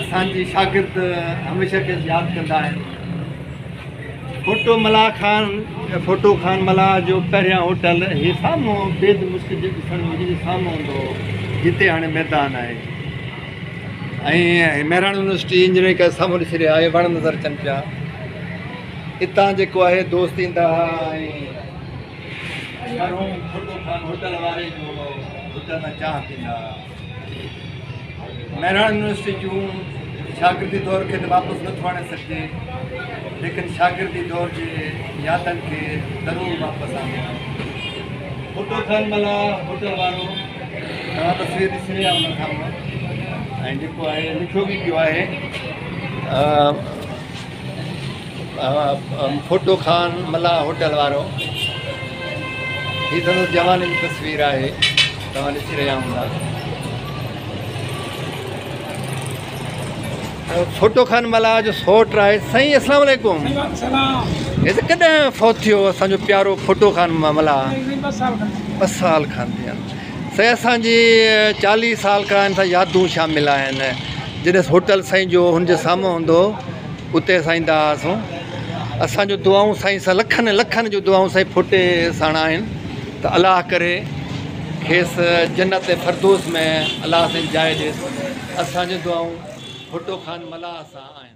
اسان جي شاگرد هميشه کي ياد ڪندا آهن فوٽو ملا خان فوٽو خان ملا جو پهريان هوٽل بيد مشڪل جتي هاڻي ميدان آهي ۽ مهراڻ يونيورسٽي انجنيئرنگ ڪري سامهون ڏسي رهيا آهي وڻ نظر اچن پيا هتان جيڪو آهي دوست ايندا هئا ۽ هوٽل واري جو هوٽل ۾ چانهه هئا مهراڻ يونيورسٽي جون شاگردي دور کي ته واپس نٿو آڻي سگهجي ليڪن شاگردي دور جي يادن کي ضرور واپس آڻي ملا هوٽل وارو توهان تصوير ڏسي رهيا هن سامهون ۽ جيڪو آهي لکيو به پيو آهي. ا، ا، فوٽو خان ملا هوٽل وارو. هيءَ سندس جواني جي تصوير آهي. توهان ڏسي رهيا هوندا. ا، فوٽو خان ملا جو سؤٽ آهي سائين اسلام واليڪم. هي ته ڪڏهن فوت ٿيو اسان جو پيارو فوٽو خان م- ملا ٻه سال کن ٿيا. آهن سائين اسان جي چاليهه سال کان هن سان يادون شامل آهن. جڏهن هوٽل سائين جو هن جي سامهون هوندو اتي اسان ايندا هئاسين. اسان جو دعائون سائين سان لکن لکن جون دعائون سائين فوٽي ساڻ آهن. ته الله ڪري کيس جنت فردوس ۾ الله سائين جاءِ ڏئيس اسان جون دعائون فوٽو خان ملاح سان آهن